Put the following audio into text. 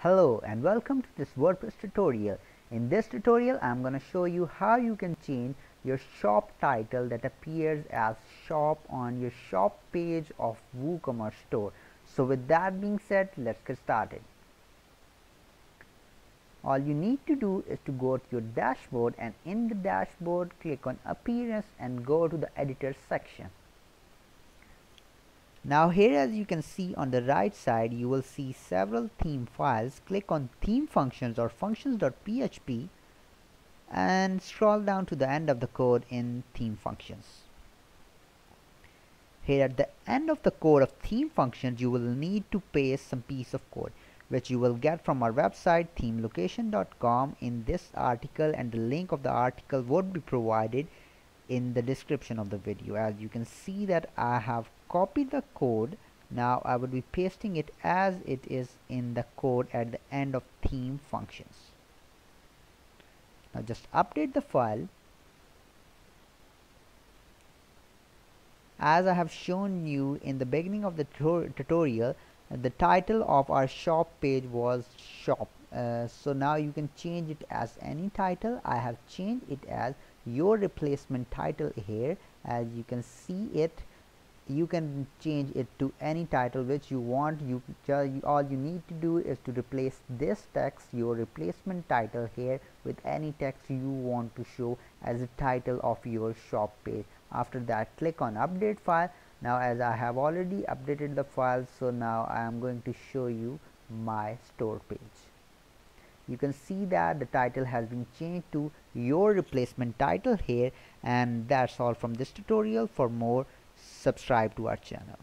Hello and welcome to this WordPress tutorial. In this tutorial I'm going to show you how you can change your shop title that appears as shop on your shop page of WooCommerce store. So with that being said let's get started. All you need to do is to go to your dashboard and in the dashboard click on appearance and go to the editor section. Now here as you can see on the right side you will see several theme files. Click on theme functions or functions.php and scroll down to the end of the code in theme functions. Here at the end of the code of theme functions you will need to paste some piece of code which you will get from our website themelocation.com in this article and the link of the article would be provided in the description of the video. As you can see that I have copied the code. Now I will be pasting it as it is in the code at the end of theme functions. Now just update the file. As I have shown you in the beginning of the tutorial the title of our shop page was shop uh, so now you can change it as any title. I have changed it as your replacement title here. As you can see it you can change it to any title which you want. You all you need to do is to replace this text your replacement title here with any text you want to show as a title of your shop page. After that click on update file. Now as I have already updated the file so now I am going to show you my store page you can see that the title has been changed to your replacement title here. And that's all from this tutorial. For more subscribe to our channel